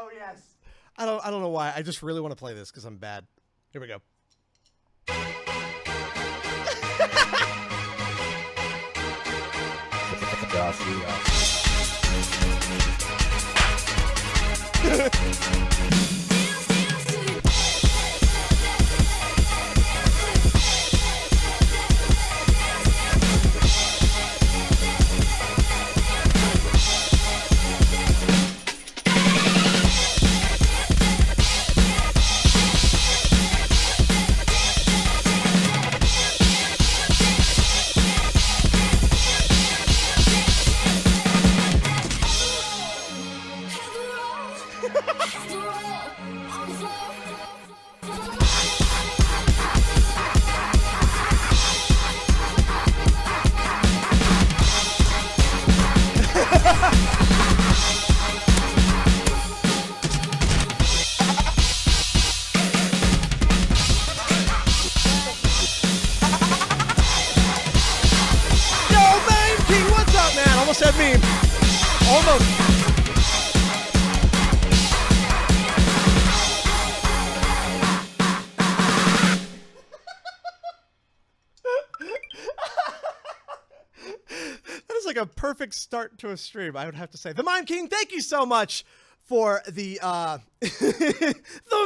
Oh yes. I don't. I don't know why. I just really want to play this because I'm bad. Here we go. Josh, Almost had meme. Almost. Like a perfect start to a stream, I would have to say. The Mime King, thank you so much for the uh the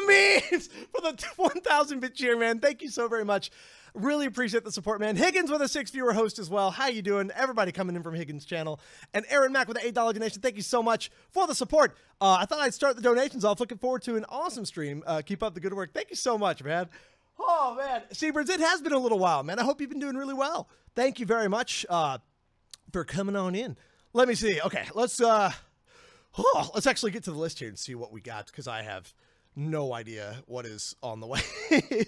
memes for the 1000 bit cheer, man. Thank you so very much. Really appreciate the support, man. Higgins with a six viewer host as well. How you doing? Everybody coming in from Higgins channel. And Aaron Mack with an eight dollar donation. Thank you so much for the support. Uh, I thought I'd start the donations off. Looking forward to an awesome stream. Uh, keep up the good work. Thank you so much, man. Oh man, Seabirds, it has been a little while, man. I hope you've been doing really well. Thank you very much uh, for coming on in. Let me see. Okay, let's uh, oh, let's actually get to the list here and see what we got because I have no idea what is on the way.